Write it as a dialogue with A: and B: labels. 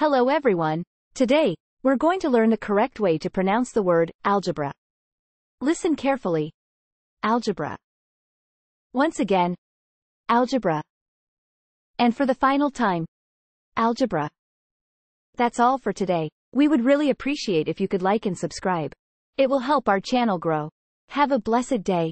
A: Hello everyone. Today, we're going to learn the correct way to pronounce the word algebra. Listen carefully. Algebra. Once again, algebra. And for the final time, algebra. That's all for today. We would really appreciate if you could like and subscribe. It will help our channel grow. Have a blessed day.